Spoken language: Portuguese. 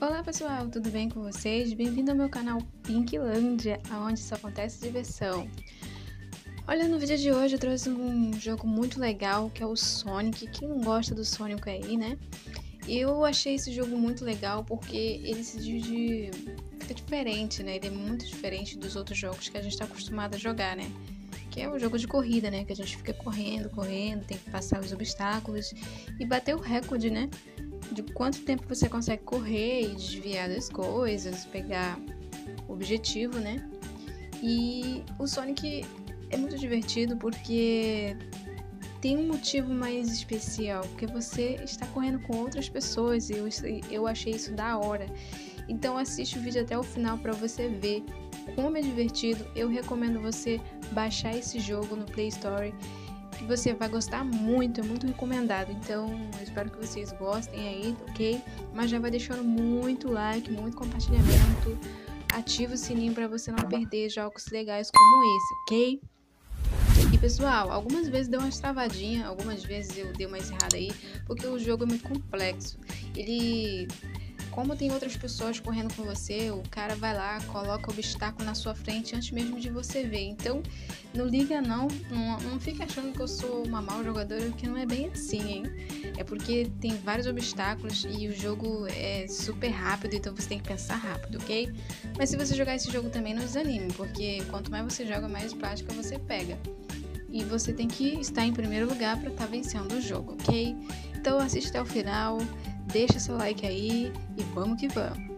Olá pessoal, tudo bem com vocês? Bem-vindo ao meu canal Pinklândia, onde só acontece diversão. Olha, no vídeo de hoje eu trouxe um jogo muito legal que é o Sonic. Quem não gosta do Sonic aí, né? Eu achei esse jogo muito legal porque ele se fica diferente, né? Ele é muito diferente dos outros jogos que a gente está acostumado a jogar, né? Que é o jogo de corrida, né? Que a gente fica correndo, correndo, tem que passar os obstáculos e bater o recorde, né? De quanto tempo você consegue correr e desviar das coisas, pegar o objetivo, né? E o Sonic é muito divertido porque tem um motivo mais especial, porque você está correndo com outras pessoas e eu, eu achei isso da hora. Então assiste o vídeo até o final para você ver como é divertido. Eu recomendo você baixar esse jogo no Play Store que você vai gostar muito, é muito recomendado. Então, eu espero que vocês gostem aí, ok? Mas já vai deixando muito like, muito compartilhamento, ativa o sininho para você não perder jogos legais como esse, ok? E pessoal, algumas vezes deu uma travadinha, algumas vezes eu dei uma errada aí, porque o jogo é muito complexo. Ele como tem outras pessoas correndo com você, o cara vai lá, coloca o obstáculo na sua frente antes mesmo de você ver. Então, não liga não, não, não fique achando que eu sou uma mal jogadora, que não é bem assim, hein? É porque tem vários obstáculos e o jogo é super rápido, então você tem que pensar rápido, ok? Mas se você jogar esse jogo também, não desanime, porque quanto mais você joga, mais prática você pega. E você tem que estar em primeiro lugar para estar tá vencendo o jogo, ok? Então assiste até o final deixa seu like aí e vamos que vamos!